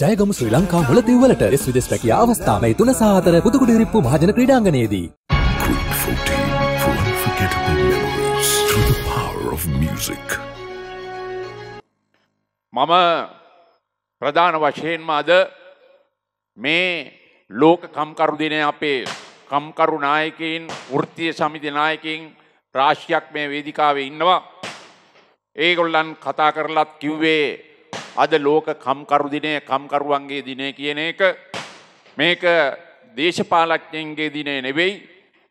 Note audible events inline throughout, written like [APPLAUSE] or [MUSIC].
ජයගම ශ්‍රී ලංකා මුලතිවලට දෙස් විදෙස් රැකිය අවස්ථාව මේ තුන සාතර පුදුකුඩිරිප්පු මහජන ක්‍රීඩාංගණයේදී. Quick 14 for unforgettable memories through the power of music. මම ප්‍රධාන වශයෙන්ම අද මේ ලෝක කම්කරු දිනය අපේ කම්කරු නායකයින් වෘත්තිය සමිති නායකින් රාශියක් මේ වේදිකාවේ ඉන්නවා. ඒගොල්ලන් කතා කරලත් කිව්වේ අද ලෝක කම්කරු දිනය කම්කරුවන්ගේ දිනය කියන එක මේක දේශපාලඥයන්ගේ දිනය නෙවෙයි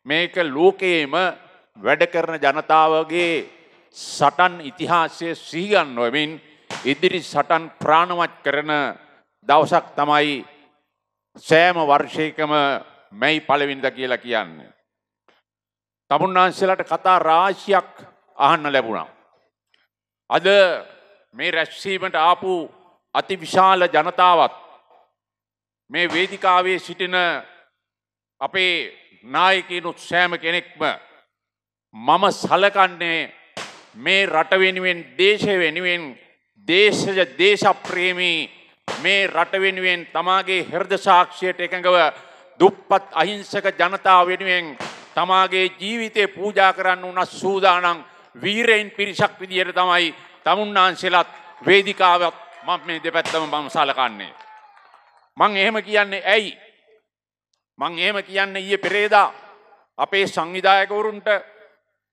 මේක ලෝකයේම වැඩ කරන ජනතාවගේ සටන් ඉතිහාසය සීගන්වමින් ඉදිරි සටන් ප්‍රාණවත් කරන දවසක් තමයි සෑම වර්ෂයකම මැයි පලවින්ද කියලා කියන්නේ. තමුන්නාන්සලට කතා රාශියක් අහන්න ලැබුණා. අද මේ රැස්වීමට ආපු අති විශාල ජනතාවත් මේ වේදිකාවේ සිටින අපේ නායකනුත් සෑම කෙනෙක්ම මම සලකන්නේ මේ රට වෙනුවෙන් දේශය වෙනුවෙන් දේශජ දේශප්‍රේමී මේ රට වෙනුවෙන් තමාගේ හෘද සාක්ෂියට එකඟව දුප්පත් අහිංසක ජනතාව වෙනුවෙන් තමාගේ ජීවිතය පූජා කරන්න උනත් සූදානං වීරයින් පිරිසක් විදියට තමයි තමුන්නාන්සෙලත් වේදිකාවත් මම මේ දෙපැත්තම මම සලකන්නේ. මං එහෙම කියන්නේ ඇයි. මං එහෙම කියන්න ඊය පෙරේදා අපේ සංවිධායකවරුන්ට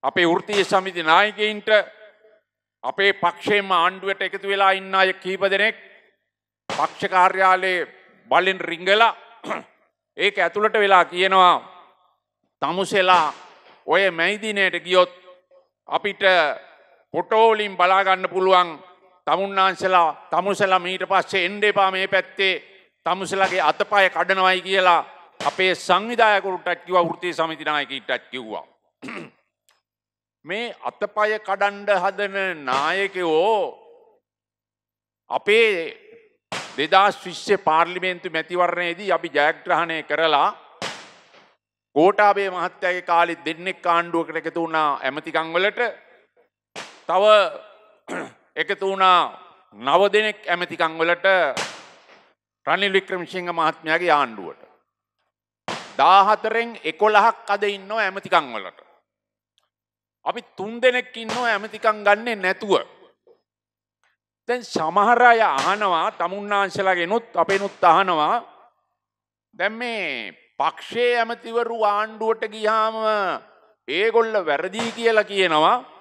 අපේ වෘතිය සමිති නායකයින්ට අපේ පක්ෂයෙන්ම ආණ්ඩුවට එකතු වෙලා ඉන්න අය කීප දෙනෙක් පක්ෂ කාර්යාලයේ බලෙන් රිංගලා [CLEARS THROAT] ඒක ඇතුළට වෙලා කියනවා තමුසෙලා ඔය මැයිදිනයට ගියොත් අපිට පොටෝලින් බලාගන්න පුළුවන්. තමුන්නාන්සලා තමුසලා මීට පස්සේ එන්ඩේපා මේ පැත්තේ. තමුසලගේ අතපය කඩනවයි කියලා අපේ සංවිධායකරුටත් කිව වෘතිය සමිතිනායකටත් කිව්වා. [CLEARS THROAT] මේ අතපය කඩන්ඩ හදන නායකයෝ අපේ දෙදස් විශ්‍ය පාර්ලිමේන්තු මැතිවරණයේදී අපි ජයග්‍රහණය කරලා කෝටාබේ මහත්තයගේ කාලෙ දෙන්නෙක් ආණ්ඩුවකට එකතු වුණා ඇමතිකංවලට තව [CLEARS THROAT] එකතු වුණා නව දෙනෙක් ඇමතිකංවලට රනිල් වික්‍රමසිංහ මහත්මයාගේ ආණ්ඩුවට. දාහතරෙන් එකොළහක් අද ඉන්නවා ඇමතිකංවලට. අපි තුන් දෙනෙක් ඉන්නවා ඇමතිකං ගන්නේ නැතුව. දැන් සමහරය අහනවා තමුන්නාංශලගෙනුත් අපෙනුත් අහනවා දැන් මේ පක්ෂයේ ඇමතිවරු ආණ්ඩුවට ගියාම ඒගොල්ල වැරදිී කියලා කියනවා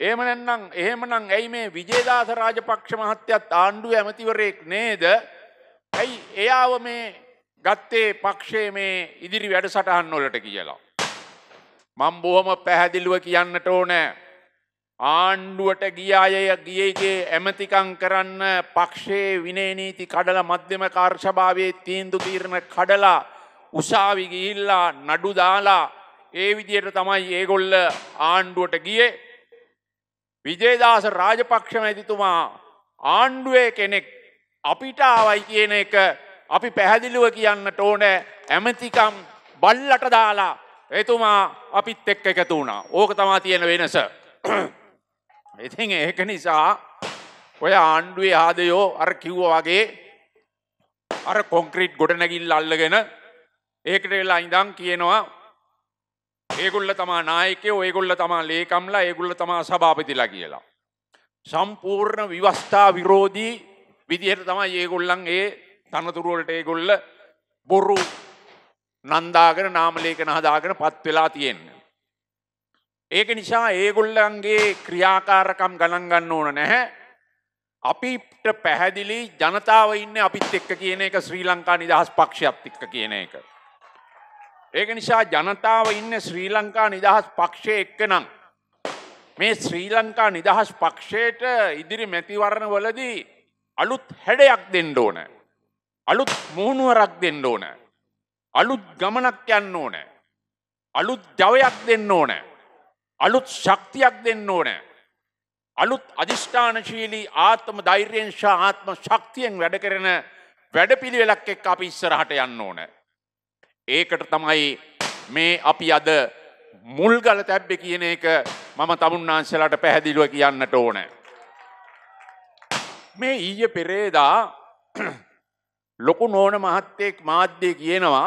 එහෙම නැත්නම් එහෙමනම් ඇයි මේ විජේදාස රාජපක්ෂ මහත්තයත් ආණ්ඩුව ඇමතිවරයෙක් නේද? ඇයි එයාව මේ ගත්තේ පක්ෂයේ මේ ඉදිරි වැඩසටහන් වලට කියලා. මම බොහොම පැහැදිලිව කියන්නට ඕනේ. ආණ්ඩුවට ගිය අය ගියේගේ ඇමතිකම් කරන්න පක්ෂයේ විනය නීති කඩලා මධ්‍යම කාර්යසභාවේ තීන්දුව తీරන කඩලා උසාවි ගිහිල්ලා නඩු දාලා ඒ විදිහට තමයි ඒගොල්ල ආණ්ඩුවට ගියේ විජේදාස රාජපක්ෂ මැතිතුමා ආණ්ඩුවේ කෙනෙක් අපිට ආවයි කියන එක අපි පැහැදිලිව කියන්නට ඕන ඇමතිකම් බල්ලට දාලා එතුමා අපිත් එක්ක එකතු වුණා. ඕක තමා තියෙන වෙනස. [COUGHS] ඉතින් ඒක නිසා ඔය ආණ්ඩුවේ ආදයෝ අර කිව්ව වගේ අර කොන්ක්‍රීට් ගොඩනැගිල්ල අල්ලගෙන ඒකට වෙලා ඉඳන් කියනවා ඒගොල්ල තමා නායකයෝ ඒගොල්ල තමා ලේකම්ලා ඒගොල්ල තමා සභාපතිලා කියලා. සම්පූර්ණ විවස්ථා විරෝධී විදිහට තමයි ඒගොල්ලන් ඒ තනතුරුවලට ඒගොල්ල බොරු නන්දාගෙන නාමලේඛන හදාගෙන පත් වෙලා තියෙන්නේ. ඒක නිසා ඒගොල්ලන්ගේ ක්‍රියාකාරකම් ගණන් ගන්න ඕන නැහැ. අපිට පැහැදිලි ජනතාව ඉන්නේ අපිත් එක්ක කියන එක ශ්‍රී ලංකා නිදහස් පක්ෂයත් එක්ක කියන එක. ඒක නිසා ජනතාව ඉන්න ශ්‍රී ලංකා නිදහස් පක්ෂය එක්ක නම් මේ ශ්‍රී ලංකා නිදහස් පක්ෂයට ඉදිරි මැතිවරණ වලදී අලුත් හැඩයක් දෙන්න ඕන. අලුත් මුහුණුවරක් දෙන්න ඕන. අලුත් ගමනක් යන්න ඕන. අලුත් ජවයක් දෙන්න ඕන. අලුත් ශක්තියක් දෙන්න ඕන. අලුත් අධිෂ්ඨානශීලී ආත්ම ධෛර්යෙන්ශා ආත්ම ශක්තියෙන් වැඩ කරන වැඩපිළිවෙලක් එක්ක අපි ඉස්සරහට යන්න ඕන. ඒකට තමයි මේ අපි අද මුල්ගල තැබ්බෙ කියන එක මම තමුන්නාන්සලට පැහැදිලුව කියන්නට ඕන. මේ ඊය පෙරේදා [CLEARS THROAT] ලොකු නෝන මහත්තයෙක් මාධ්‍යය කියනවා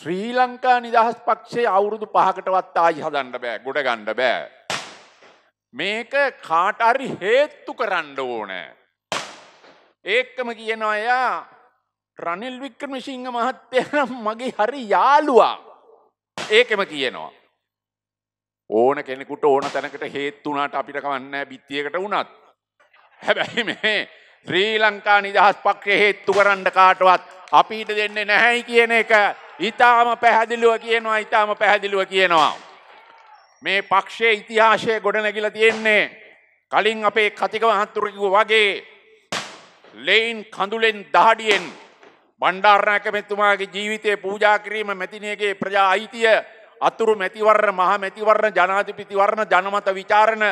ශ්‍රී ලංකා නිදහස් පක්ෂය අවුරුදු පහකටවත් ආයි හදන්න බෑ ගොඩ ගණ්ඩ බෑ. මේක කාටරි හේත්තු කරන්න ඕනෑ. ඒක්කම කියනවා එයා රනිල් වික්‍රමසිංහ මහත්තයනම් මගේ හරි යාළුවා ඒකෙම කියනවා. ඕන කෙනෙකුට ඕන තැනකට හේත්තුනාට අපිට කවන්න බිත්තියකට වුණත්. හැබැයි මේ ශ්‍රී ලංකා නිදහස් පක්ෂ හේත්තු කරන්න කාටවත් අපිට දෙන්නේ නැහැයි කියන එක ඉතාම පැහැදිලුව කියනවා ඉතාම පැහැදිලුව කියනවා. මේ පක්ෂයේ ඉතිහාශය ගොඩනැගිල තියෙන්නේ කලින් අපේ කතික මහත්තුරකිව වගේ ලෙයින් කඳුලෙන් දහඩියෙන් බණ්ඩාරණයක මෙතුමාගේ ජීවිතය පූජා කිරීම මැතිනියගේ ප්‍රජා අයිතිය අතුරු මැතිවරණ මහ මැතිවරණ ජනාධිපතිවරණ ජනමත විචාරණ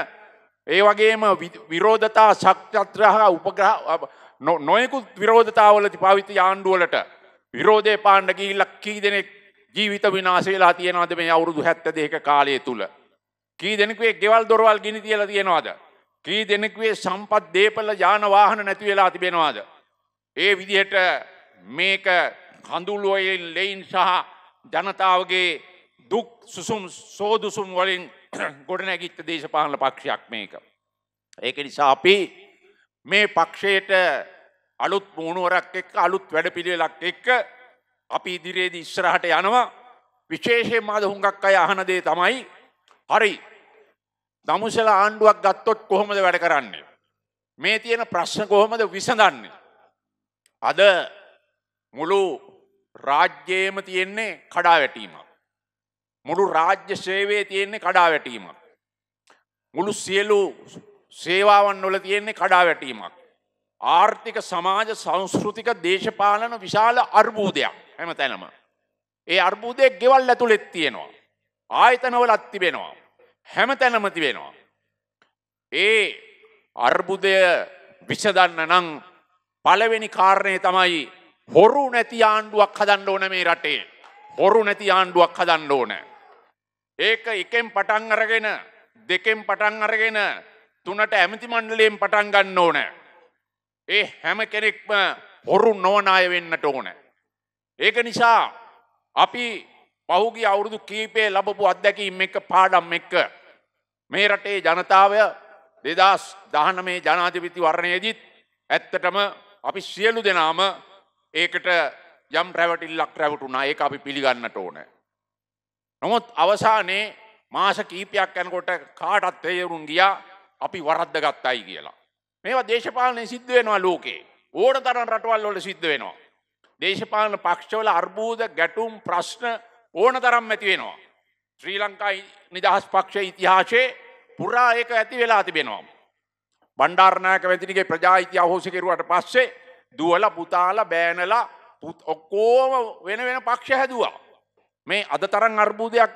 ඒ වගේම විරෝධතා ශක්ෂත්‍රහ උපග්‍රහ නොයෙකුත් විරෝධතාවලති පවිත ආණ්ඩුවලට විරෝධය පාණ්ඩ ගිහිල්ලක් කී දෙනෙක් ජීවිත විනාශ වෙලා තියෙනවද මේ අවුරුදු 72ක කාලය තුල? කී දෙනෙකුගේ ගෙවල් දොරවල් ගිනි තියලා තියෙනවද? කී දෙනෙකුගේ සම්පත් දීපල යාන වාහන නැති වෙලා තිබෙනවද? ඒ විදිහට මේක කඳුළු වලින් ලෙයින් සහ ජනතාවගේ දුක් සුසුම් සෝදුසුම් වලින් [CLEARS THROAT] ගොඩනැගිච්ච දේශපාලන පක්ෂයක් මේක. ඒක නිසා අපි මේ පක්ෂයට අලුත් මුණුවරක් එක්ක අලුත් වැඩපිළිවෙලක් එක්ක අපි ඉදිරියේදී ඉස්සරහට යනවා. විශේෂයෙන්ම අද හුඟක් අය අහන දේ තමයි හරි දමුසල ආණ්ඩුවක් ගත්තොත් කොහොමද වැඩ කරන්නේ? මේ තියෙන ප්‍රශ්න කොහොමද විසඳන්නේ? අද මුළු රාජ්‍යයේම තියෙන්නේ කඩා වැටීමක් මුළු රාජ්‍ය සේවයේ තියෙන්නේ කඩා වැටීමක් මුළු සියලු සේවාවන් වල තියෙන්නේ කඩා වැටීමක් ආර්ථික සමාජ සංස්කෘතික දේශපාලන විශාල අර්බූදයක් හැම තැනම. ඒ අර්බූදය ගෙවල් ඇතුළෙත් තියෙනවා. ආයතනවලත් තිබෙනවා. හැම තැනම තිබෙනවා. ඒ අර්බුදය විසදන්න නං පලවෙනි කාරණය තමයි හොරු නැති ආණ්ඩුවක් හදන්න ඕන මේ රටේ. හොරු නැති ආණ්ඩුවක් හදන්න ඕන. ඒක එකෙන් පටන් අරගෙන දෙකෙන් පටන් අරගෙන තුනට ඇමති මණ්ඩලයෙන් පටන් ගන්න ඕනෑ. ඒ හැම කෙනෙක්ම හොරු නොවනාය වෙන්නට ඕන. ඒක නිසා අපි පහුගිය අවුරුදු කීපේ ලබපු අත්දැකීම් එක්ක පාඩම් එක්ක මේ රටේ ජනතාව දෙදස් දහනමේ ජනාධිපති වරණයේදීත් ඇත්තටම අපි සියලු දෙනාම ඒකට යම් රැවටිල්ලක් රැවටුනා ඒ අපි පිළිගන්නට ඕන. නොමුත් අවසානයේ මාස කීපයක් යනකොට කාටත් තේරුම් ගියා අපි වරද්ද ගත්තයි කියලා. මේවා දේශපාලනය සිද්ධ වෙනවා ලෝකේ. ඕන තරම් රටවල් වල සිද්ධ වෙනවා. දේශපාලන පක්ෂවල අර්බූද ගැටුම් ප්‍රශ්න ඕන තරම් ඇති වෙනවා. ශ්‍රී ලංකා නිදහස් පක්ෂ ඉතිහාසයේ පුරා ඒක ඇති වෙලා තිබෙනවා. බණ්ඩාරනායක වැතිනිගේ ප්‍රජා ඉතිහාස අහෝසි කෙරුවට පස්සේ දුවලා පුතාලා බෑනලා ඔක්කොම වෙන වෙන පක්ෂ හැදුවා. මේ අද තරම් අර්බුදයක්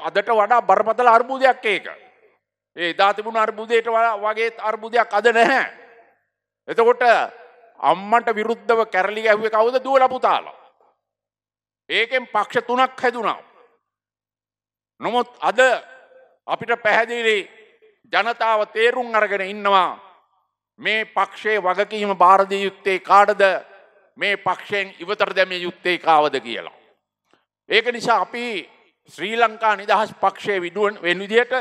අදට වඩා බරපතල අර්බුදයක් ඒක. ඒ එදා තිබුණ අර්බුදයට වගේ අර්බුදයක් අද නැහැ. එතකොට අම්මට විරුද්ධව කැරලි ඇහුව කවුද දුවල පුතාලා. ඒකෙන් පක්ෂ තුනක් හැදුනා. නොමුත් අද අපිට පැහැදිලි ජනතාව තේරුම් අරගෙන ඉන්නවා මේ පක්ෂයේ වගකීම භාරදිය යුත්තේ කාටද මේ පක්ෂයෙන් ඉවතර දැමිය යුත්තේ කාවද කියලා. ඒක නිසා අපි ශ්‍රී ලංකා නිදහස් පක්ෂය විඩුවන් වෙන විදියට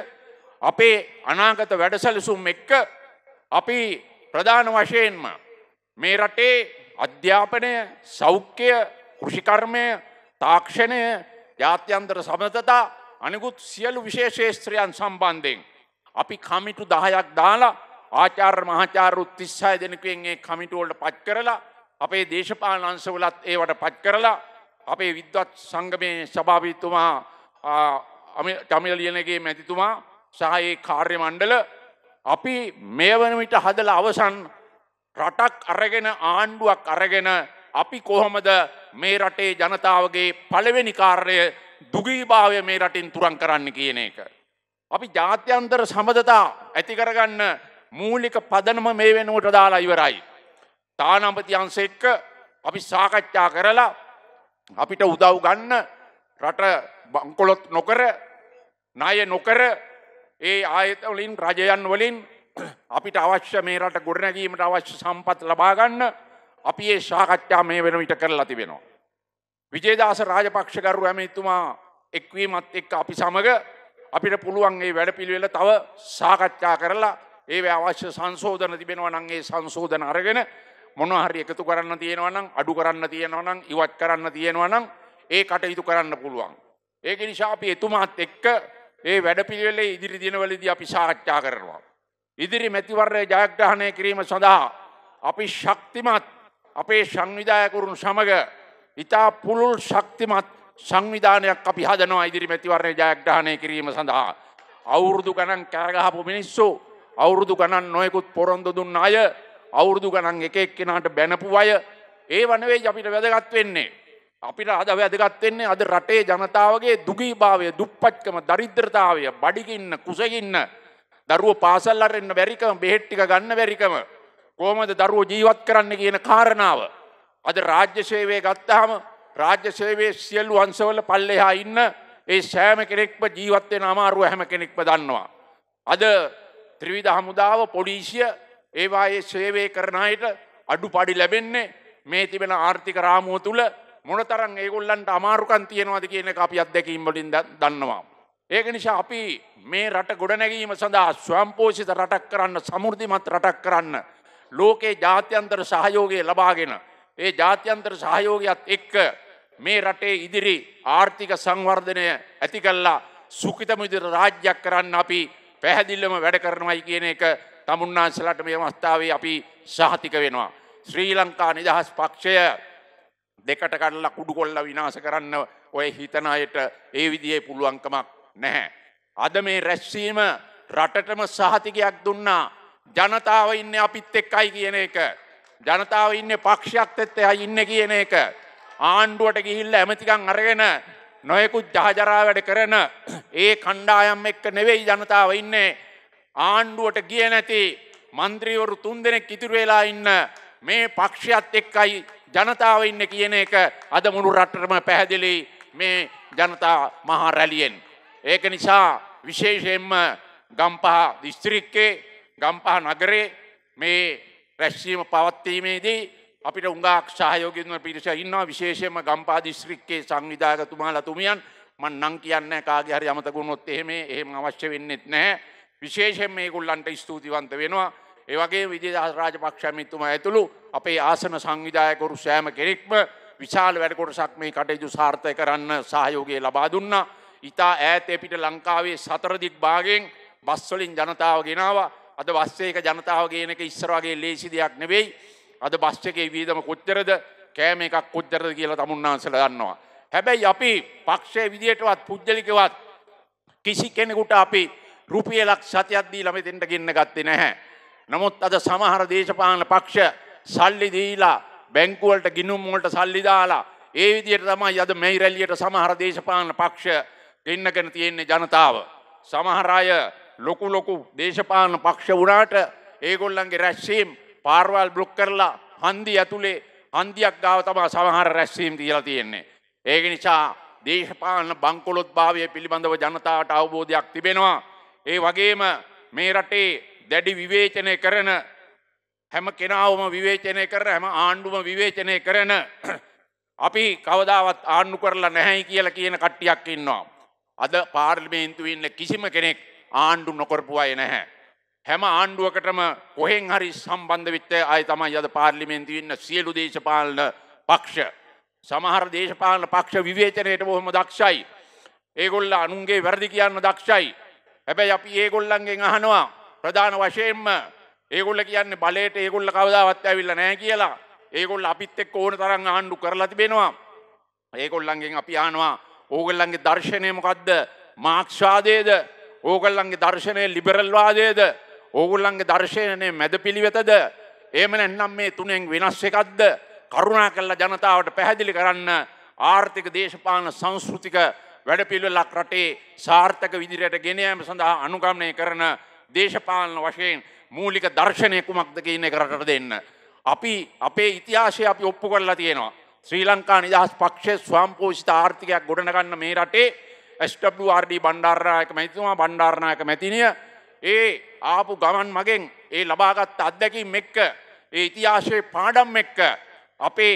අපේ අනාගත වැඩසැලසුම් එක්ක අපි ප්‍රධාන වශයෙන්ම මේ රටේ අධ්‍යාපනය සෞඛ්‍යය කෘෂිකර්මය තාක්ෂණය ජාත්‍යන්තර සමතතා අනිකුත් සියලු විශේෂේත්‍රයන් සම්බන්ධයෙන් අපි කමිටු දහයක් දාලා ආචාර්ය මහාචාර්ය තිස්සය දෙනෙකුගේ කමිටුවලට පත් කරලා අපේ දේශපාලන අංශවලත් ඒවට පත් කරලා අපේ විද්වත් සංගමේ සභාපතිතුමා ටමිලියනගේ මැතිතුමා සහයේ කාර්ය මණ්ඩල අපි මේ වන විට හදල අවසන් රටක් අරගෙන ආණ්ඩුවක් අරගෙන අපි කොහොමද මේ රටේ ජනතාවගේ පළවෙනි කාර්ය දුගීභාවය මේ රටින් තුරන් කරන්න කියන එක. අපි ජාත්‍යන්තර සමඳතා ඇති කරගන්න මූලික පදනම මේ වෙනුවට දාලා ඉවරයි. තානම්පති අන්සෙක්ක අපි සාකච්ඡා කරලා අපිට උදව් ගන්න රට බංකොලොත් නොකර ණය නොකර ඒ ආයතවලින් රජයන් වලින් අපිට අවශ්‍ය මේ රට ගොඩනැගීමට අවශ්‍ය සම්පත් ලබාගන්න අපි ඒ ශාකච්ඡා මේ වෙන විට කරලා තිබෙනවා. විජේදාස රාජපක්ෂකරු ඇමතුමා එක්වීමත් එක්ක අපි සමග අපිට පුළුවන්ගේ වැඩ පිළිවෙල තව සාකච්ඡා කරලා ඒ අවශ්‍ය සංශෝධන තිබෙනවා නංගේ සංශෝධන අරගෙන මොනහරි එකතු කරන්න තියෙනවනම් අඩු කරන්න තියෙනවනම් ඉවත් කරන්න තියෙනවනම් ඒ කටයුතු කරන්න පුළුවන්. ඒක නිසා අපි එතුමාත් එක්ක ඒ වැඩ පිළිවෙලේ ඉදිරි දිනවලදී අපි සාකච්ඡා කරනවා. ඉදිරි මැතිවරණය ජයග්‍රහණය කිරීම සඳහා අපි ශක්තිමත් අපේ සංවිධායකරුන් සමග ඉතා පුළුල් ශක්තිමත් සංවිධානයක් අපි හදනවා ඉදිරි මැතිවරණය ජයග්‍රහණය කිරීම සඳහා. අවුරුදු ගණන් කෑගහපු මිනිස්සු අවුරුදු ගණන් නොයකුත් පොරොන්දු දුන්න අය අවුරුදු ගණන් එක එක්කෙනාට බැනපු අය ඒ වනවේ අපිට වැදගත් වෙන්නේ. අපිට අද වැදගත් වෙන්නේ අද රටේ ජනතාවගේ දුගී භාවය දුප්පත්කම දරිද්‍රතාවය බඩිගින්න කුසගින්න. දරුව පාසල් අරෙන්න බැරිකම බෙහෙට්ටික ගන්න බැරිකම. කොහොමද දරුවෝ ජීවත් කරන්න කියන කාරණාව? අද රාජ්‍ය සේවය ගත්තාම රාජ්‍ය සේවයේ සියලු අංශවල පල්ලෙහා ඉන්න ඒ සෑම කෙනෙක්ම ජීවත් වෙන අමාරුව හැම කෙනෙක්ම දන්නවා. අද ත්‍රිවිධ හමුදාව පොලිසිය ඒවායේ සේවය කරන අයට අඩුපාඩි ලැබෙන්නේ මේ තිබෙන ආර්ථික රාමුව තුළ මොනතරම් ඒගොල්ලන්ට අමාරුකම් තියෙනවද කියන එක අපි අත්දැකීම් වලින් දන්නවා. ඒක නිසා අපි මේ රට ගොඩනැගීම සඳහා ස්වයංපෝෂිත රටක් කරන්න සමෘද්ධිමත් රටක් කරන්න ලෝකේ ජාත්‍යන්තර සහයෝගය ලබාගෙන ඒ ජාත්‍යන්තර සහයෝගයත් එක්ක මේ රටේ ඉදිරි ආර්ථික සංවර්ධනය ඇති කල්ලා සුකිතමුදිර රාජ්‍යයක් කරන්න අපි පැහැදිල්ලම වැඩ කරනවයි කියන එක තමුන්නාන්සලට මේ අවස්ථාවේ අපි සහතික වෙනවා. ශ්‍රී ලංකා නිදහස් පක්ෂය දෙකට කඩලා කුඩු කොල්ල විනාශ කරන්න ඔය හිතන අයට ඒ විදිහේ පුළුවන්කමක් නැහැ. අද මේ රැස්වීම රටටම සහතිකයක් දුන්නා ජනතාව ඉන්න අපිත් එක්කයි කියන එක. ජනතාව ඉන්න පක්ෂයක් එත්ත ඉන්න කියන එක. ආණ්ඩුවට ගිහිල්ල ඇමතිකං අරගෙන නොයෙකුත් ජහජරා වැඩ කරන ඒ කණ්ඩායම් එක්ක නෙවෙයි ජනතාව ඉන්නේ ආණ්ඩුවට ගිය නැති මන්ත්‍රීවරු තුන් දෙනෙක් ඉතුරු වෙලා ඉන්න මේ පක්ෂයත් එක්කයි ජනතාව ඉන්න කියන එක අද මුළු රටටම පැහැදිලි මේ ජනතා මහා රැලියෙන්. ඒක නිසා විශේෂයෙන්ම ගම්පහ දිස්ත්‍රික්කේ ගම්පහ නගරේ මේ රැස්වීම පවත්වීමේදී අපිට උඟාක් සහයෝගින්ව පිරිස ඉන්නවා විශේෂයෙන්ම ගම්පහ දිස්ත්‍රික්කේ සංවිධායකතුමාලා තුමියන් මන් නම් කියන්නේ කාගේ හරි අමතකුණොත් එහෙම එහෙම අවශ්‍ය වෙන්නෙත් නැහැ. විශේෂයෙන් මේගොල්ලන්ට ස්තුතිවන්ත වෙනවා. ඒ වගේ විජේදාස රාජපක්ෂ ඇමතිතුමා ඇතුළු අපේ ආසන සංවිධායකවරු සෑම කෙනෙක්ම විශාල වැඩ කොටසක් මේ කටයුතු සාර්ථක කරන්න සහයෝගය ලබා දුන්නා. ඉතා ඈත පිට ලංකාවේ සතර දික් භාගයෙන් බස් වලින් ජනතාව ගෙනාවා. අද බස් එක ජනතාව ගේන එක ඉස්සර වගේ ලේසි දෙයක් නෙවෙයි. අද බස් එකේ වියදම කොච්චරද? කෑම එකක් කොච්චරද කියලා තමුන්නාන්සලා දන්නවා. හැබැයි අපි පක්ෂයේ විදියටවත් පුජ්‍යලිකවත් කිසි කෙනෙකුට අපි රුපියලක් සතියක් දීලා මෙතෙන්ට ගෙන්න ගත්තේ නැහැ. නමුත් අද සමහර දේශපාලන පක්ෂ සල්ලි දීලා බැංකුවලට ගිනුම් වලට සල්ලි දාලා ඒ විදිහට තමයි අද මේ රැලියට සමහර දේශපාලන පක්ෂ ගෙන්නගෙන තියෙන්නේ ජනතාව. සමහර අය ලොකු ලොකු දේශපාලන පක්ෂ වුණාට ඒගොල්ලන්ගේ රැස්වීම් පාර්වල් බ්ලොක් කරලා හන්දි ඇතුලේ හන්දියක් ගාව තමයි සමහර රැස්වීම් තියලා තියෙන්නේ. ඒක නිසා දේශපාලන බංකොලොත් භාවය පිළිබඳව ජනතාවට අවබෝධයක් තිබෙනවා. ඒ වගේම මේ රටේ දැඩි විවේචනය කරන හැම කෙනාවම විවේචනය කර හැම ආණ්ඩුම විවේචනය කරන [CLEARS THROAT] අපි කවදාවත් ආණ්ඩු කරලා නැහැයි කියලා කියන කට්ටියක් ඉන්නවා. අද පාර්ලිමේන්තු ඉන්න කිසිම කෙනෙක් ආණ්ඩු නොකරපු අය නැහැ. හැම ආණ්ඩුවකටම කොහෙන් හරි සම්බන්ධ විත්ත අය තමයි අද පාර්ලිමේන්තු ඉන්න සියලු දේශපාලන පක්ෂ. සමහර දේශපාලන පක්ෂ විවේචනයට බොහොම දක්ෂයි. ඒගොල්ල අනුන්ගේ වැරදි කියන්න දක්ෂයි. හැබැයි අපි ඒගොල්ලන්ගෙන් අහනවා ප්‍රධාන වශයෙන්ම ඒගොල්ල කියන්නේ බලයට ඒගොල්ල කවදාවත් ඇවිල්ල නෑ කියලා ඒගොල්ල අපිත් එක්ක ඕන තරම් ආණ්ඩු කරලා තිබෙනවා ඒගොල්ලන්ගෙන් අපි ආනවා ඕගොල්ලන්ගේ දර්ශනය මොකද්ද මාක්ස්වාදයේද ඕගොල්ලන්ගේ දර්ශනය ලිබරල්වාදයේද ඕගොල්ලන්ගේ දර්ශනය මැද පිළිවෙතද එහෙම නැත්නම් මේ තුනෙන් වෙනස් එකක්ද කරුණා කළ ජනතාවට පැහැදිලි කරන්න ආර්ථික දේශපාලන සංස්කෘතික වැඩපිළිවෙලක් රටේ සාර්ථක විදිහට ගෙන යාම සඳහා අනුගමනය කරන දේශපාලන වශයෙන් මූලික දර්ශනය කුමක්ද කියන එක රටට දෙන්න. අපි අපේ ඉතිහාසය අපි ඔප්පු කරලා තියෙනවා. ශ්‍රී ලංකා නිදහස් පක්ෂ ස්වම්පෝෂිත ආර්ථිකයක් ගොඩනගන්න මේ රටේ SWRD බණ්ඩාරනායක මැතිතුමා බණ්ඩාරනායක මැතිනිය ඒ ආපු ගමන් මගෙන් ඒ ලබාගත් අත්දැකීම් එක්ක ඒ ඉතිහාසයේ පාඩම් එක්ක අපේ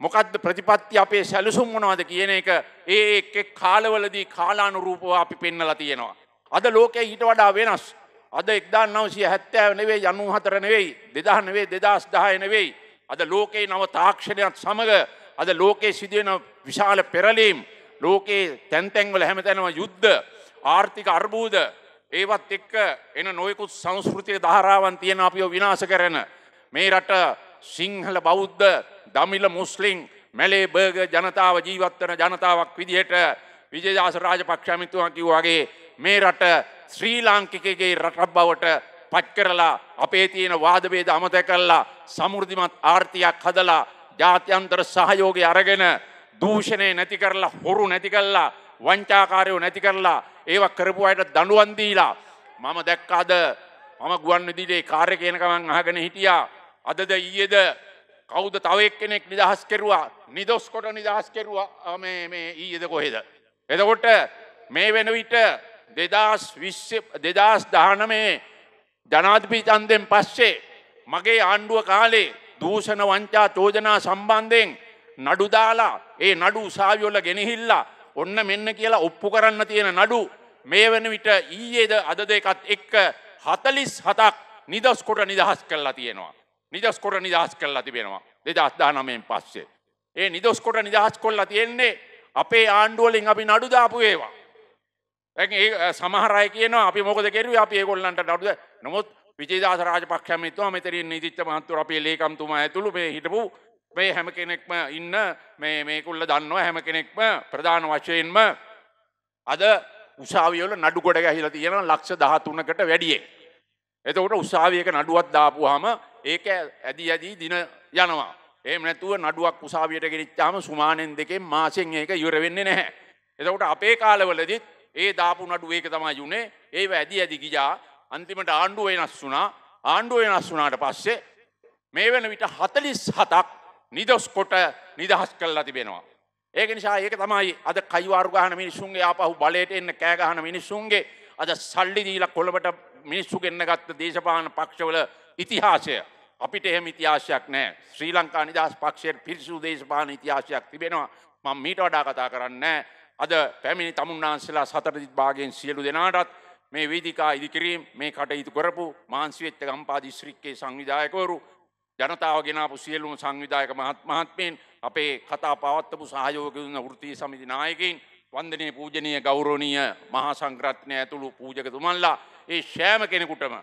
මොකක්ද ප්‍රතිපත්ති අපේ සැලසුම් මොනවද කියන එක ඒ එක් එක් කාලවලදී කාලානුරූපව අපි පෙන්නලා තියෙනවා. අද ලෝකයේ ඊට වඩා වෙනස්. අද 1970 නෙවෙයි 94 නෙවෙයි 2000 නෙවෙයි 2010 නෙවෙයි. අද ලෝකේ නව තාක්ෂණයත් සමග අද ලෝකයේ සිදුවෙන විශාල පෙරලීම් ලෝකයේ තැන් තැන්වල හැමතැනම යුද්ධ ආර්ථික අර්බුද ඒවත් එක්ක එන නොයෙකුත් සංස්කෘතික ධාරාවන් තියෙන අපිව විනාශ කරන මේ රට සිංහල බෞද්ධ දමිල මුස්ලිම් මැලේ බර්ග ජනතාව ජීවත්වන ජනතාවක් විදිහට විජයදාස රාජපක්ෂ ඇමතුමා කිව්වා වගේ මේ රට ශ්‍රී ලාංකිකගේ රටක් බවට පත් කරලා අපේ තියෙන වාද ભેද අමතක කරලා සමෘද්ධිමත් ආර්ථිකයක් හදලා ජාත්‍යන්තර සහයෝගය අරගෙන දූෂණය නැති කරලා හොරු නැති කරලා වංචාකාරයෝ නැති කරලා ඒවා කරපු අයට දඬුවම් දීලා මම දැක්ක අද මම ගුවන් විදුලියේ කාර්ය කියන ගමන් අහගෙන හිටියා. අදද ඊයේද කවුද තව එක්කෙනෙක් නිදහස් කෙරුවා? නිදොස් කොට නිදහස් කෙරුවා. මේ මේ ඊයේද කොහෙද? එතකොට මේ වෙන විට දෙදස් විශ්‍ය දෙදස් දානමේ ජනාධිපීතන්දෙන් පස්සේ මගේ ආණ්ඩුව කාලේ දූෂණ වංචා චෝජනා සම්බන්ධයෙන් නඩු දාලා ඒ නඩු උසාවිවල ගෙනහිල්ලා ඔන්න මෙන්න කියලා ඔප්පු කරන්න තියෙන නඩු මේ වන විට ඊයේද අද දෙකත් එක්ක හතලිස් හතක් නිදස් කොට නිදහස් කරලා තියෙනවා. නිදස් කොට නිදහස් කරලා තිබෙනවා දෙදස් දානමයෙන් පස්සේ. ඒ නිදොස් කොට නිදහස් කොල්ලා තියෙන්නේ අපේ ආණ්ඩුවලින් අපි නඩු දාපු ඒවා. ඒ සමහරය කියන අපි මොකද කෙරුව අපි ඒගොල්ලන්ට නඩුද නොමුත් විජේදාස රාජපක්ෂ ඇමතුමා මෙතනින් නීතිච්ච මහත්තුර අපේ ලේකම්තුමා ඇතුළු මේ හිටපු මේ හැම කෙනෙක්ම ඉන්න මේ මේකුල්ල දන්නවා හැම කෙනෙක්ම ප්‍රධාන වශයෙන්ම අද උසාවියවල නඩු ගොඩ ගැහිලා තියෙන ලක්ෂ 13කට වැඩියෙන්. එතකොට උසාවියක නඩුවක් දාපුවාම ඒක ඇදි ඇදි දින යනවා. එහෙම නැතුව නඩුවක් උසාවියට ගෙනිච්චාම සුමානෙන් දෙකෙන් මාසෙන් ඒක ඉවර වෙන්නේ නැහැ. එතකොට අපේ කාලවලදීත් ඒ දාපු නඩු ඒක තමයි යුනේ. ඒව ඇදි ඇදි ගියා. අන්තිමට ආණ්ඩුව වෙනස් වුණා. ආණ්ඩුව වෙනස් වුණාට පස්සේ මේ වෙන විට 47ක් නිදොස් කොට නිදහස් කරලා තිබෙනවා. ඒක නිසා ඒක තමයි අද කයිවාරු ගහන මිනිස්සුන්ගේ ආපහු බලයට එන්න කෑ ගහන මිනිස්සුන්ගේ අද සල්ලි දීලා කොළඹට මිනිස්සු ගෙන්න ගත්ත දේශපාලන පක්ෂවල ඉතිහාසය. අපිට එහෙම ඉතිහාසයක් නැහැ. ශ්‍රී ලංකා නිදහස් පක්ෂයේ පිරිසුදු දේශපාලන ඉතිහාසයක් තිබෙනවා. මම මීට වඩා කතා කරන්නේ අද පැමිණි තමුන්නාන්සලා සතරදිත් භාගයෙන් සියලු දෙනාටත් මේ වේදිකා ඉදිකිරීම මේ කටයුතු කරපු මාන්සි වෙච්ච ගම්පා දිස්ත්‍රික්කයේ සංවිධායකවරු ජනතාව ගෙනාපු සියලුම සංවිධායක මහත් මහත්මීන් අපේ කතා පවත්වපු සහයෝග දුන්න වෘත්තීය සමිති නායකයින් වන්දනීය පූජනීය ගෞරවනීය මහා සංඝරත්නය ඇතුළු පූජකතුමන්ලා ඒ සෑම කෙනෙකුටම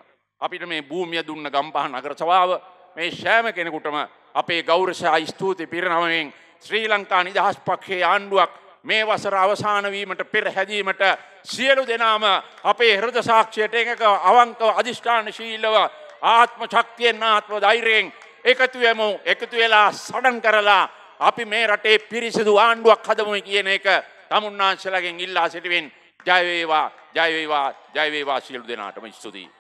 අපිට මේ භූමිය දුන්න ගම්පහ නගර සභාව මේ සෑම කෙනෙකුටම අපේ ගෞරවසහා ස්තුති පිරිනමමින් ශ්‍රී ලංකා නිදහස් පක්ෂයේ ආණ්ඩුවක් මේ වසර අවසාන වීමට පෙර හැදීමට සියලු දෙනාම අපේ හෘද සාක්ෂියට එකක අවංකව අධිෂ්ඨානශීලව ආත්ම ශක්තියෙන් ආත්ම ධෛර්යයෙන් එකතු වෙමු එකතු වෙලා සඩන් කරලා අපි මේ රටේ පිරිසිදු ආණ්ඩුවක් හදමු කියන එක තමුන්නාන්සලගෙන් ඉල්ලා සිටිමින් ජය වේවා ජය වේවා ජය වේවා සියලු දෙනාටම ස්තුතියි.